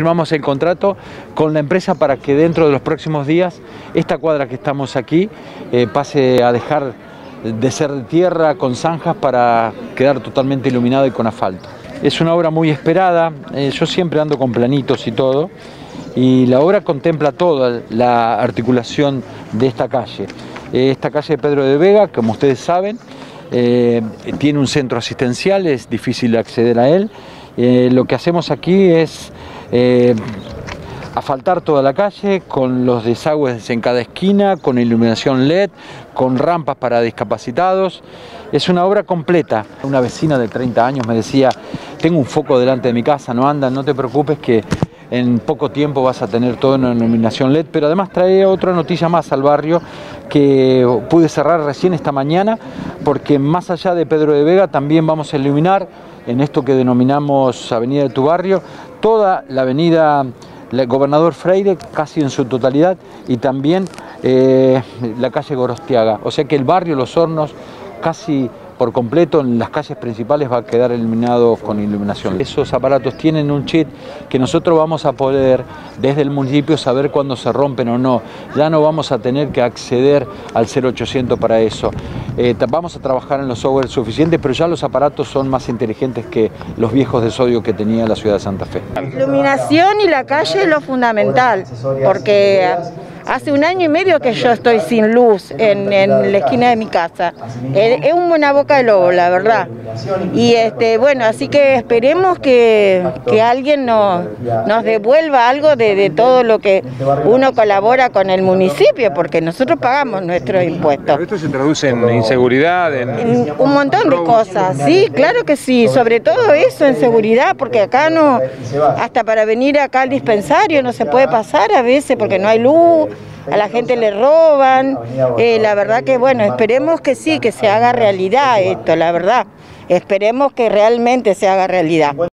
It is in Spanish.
Firmamos el contrato con la empresa para que dentro de los próximos días esta cuadra que estamos aquí eh, pase a dejar de ser tierra con zanjas para quedar totalmente iluminado y con asfalto. Es una obra muy esperada, eh, yo siempre ando con planitos y todo, y la obra contempla toda la articulación de esta calle. Eh, esta calle de Pedro de Vega, como ustedes saben, tiene un centro asistencial, es difícil acceder a él. lo que hacemos aquí es eh, asfaltar toda la calle con los desagües en cada esquina, con iluminación LED, con rampas para discapacitados. Es una obra completa. Una vecina de 30 años me decía, tengo un foco delante de mi casa, no anda, no te preocupes que en poco tiempo vas a tener todo en iluminación LED, pero además trae otra noticia más al barrio que pude cerrar recién esta mañana, porque más allá de Pedro de Vega también vamos a iluminar en esto que denominamos Avenida de tu Barrio, toda la avenida Gobernador Freire, casi en su totalidad, y también eh, la calle Gorostiaga. O sea que el barrio Los Hornos casi por completo en las calles principales va a quedar iluminado con iluminación. Esos aparatos tienen un chip que nosotros vamos a poder desde el municipio saber cuándo se rompen o no. Ya no vamos a tener que acceder al 0800 para eso. Eh, vamos a trabajar en los software suficientes, pero ya los aparatos son más inteligentes que los viejos de sodio que tenía la ciudad de Santa Fe. La iluminación y la calle es lo fundamental, porque Hace un año y medio que yo estoy sin luz en, la esquina de mi casa. Es una boca de lobo, la verdad. Y este, bueno, así que esperemos que, alguien nos, nos devuelva algo de, todo lo que uno colabora con el municipio, porque nosotros pagamos nuestros impuestos. esto se traduce en inseguridad, en... un montón de cosas, sí, claro que sí, sobre todo eso, en seguridad, porque acá no, hasta para venir acá al dispensario no se puede pasar a veces porque no hay luz, a la gente le roban. Eh, la verdad que bueno, esperemos que sí, que se haga realidad esto, la verdad. Esperemos que realmente se haga realidad.